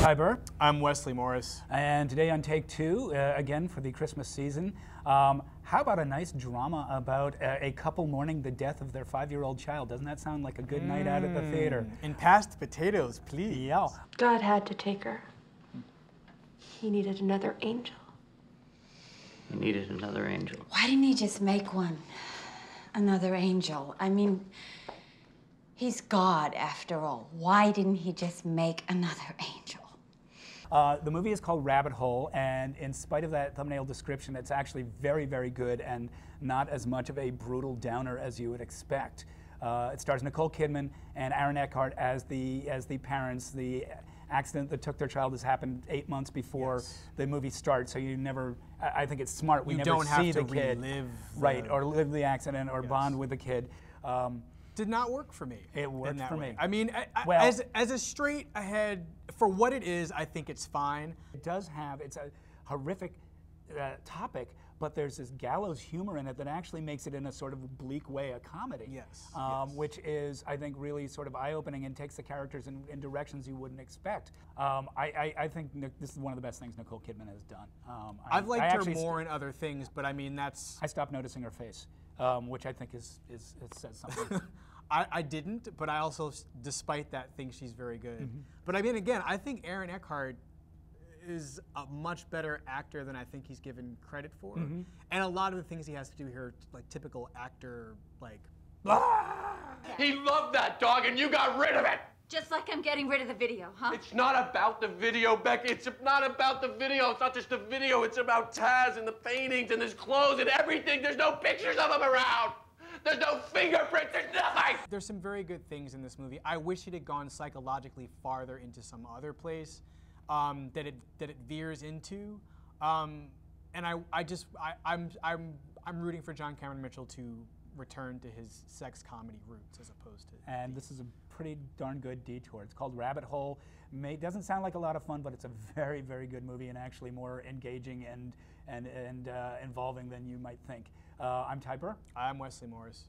Ty Burr. I'm Wesley Morris. And today on Take Two, uh, again for the Christmas season, um, how about a nice drama about a, a couple mourning the death of their five year old child? Doesn't that sound like a good night out at the theater? And past potatoes, please. Yeah. God had to take her. He needed another angel. He needed another angel. Why didn't he just make one? Another angel. I mean, he's God after all. Why didn't he just make another angel? Uh, the movie is called Rabbit Hole, and in spite of that thumbnail description, it's actually very, very good and not as much of a brutal downer as you would expect. Uh, it stars Nicole Kidman and Aaron Eckhart as the as the parents. The accident that took their child has happened eight months before Yes. the movie starts, so you never. I I think it's smart. We You never don't have see to the kid, relive right, or live the accident, or Yes. bond with the kid. Um, Did not work for me. It worked for way. me. I mean, I, I- Well- as, as a straight ahead, for what it is, I think it's fine. It does have, it's a horrific uh, topic, but there's this gallows humor in it that actually makes it in a sort of bleak way a comedy. Yes, Um, yes. Which is, I think, really sort of eye opening and takes the characters in, in directions you wouldn't expect. Um, I, I, I think this is one of the best things Nicole Kidman has done. Um, I- I've liked her more in other things, but I mean, that's. I stopped noticing her face, um, which I think is, is it says something. I, I didn't, but I also, despite that, think she's very good. Mm-hmm. But I mean, again, I think Aaron Eckhart is a much better actor than I think he's given credit for. Mm-hmm. And a lot of the things he has to do here, like typical actor, like He loved that dog and you got rid of it. Just like I'm getting rid of the video, huh? It's not about the video, Becky. It's not about the video. It's not just the video. It's about Taz and the paintings and his clothes and everything. There's no pictures of him around. There's no fingerprints. There's nothing. There's some very good things in this movie. I wish it had gone psychologically farther into some other place um, that it that it veers into. Um, and I, I just I, I'm I'm I'm rooting for John Cameron Mitchell to return to his sex comedy roots as opposed to. and this is a pretty darn good detour. It's called Rabbit Hole. May, doesn't sound like a lot of fun, but it's a very, very good movie and actually more engaging and and and uh, involving than you might think. Uh, I'm Ty Burr. I'm Wesley Morris.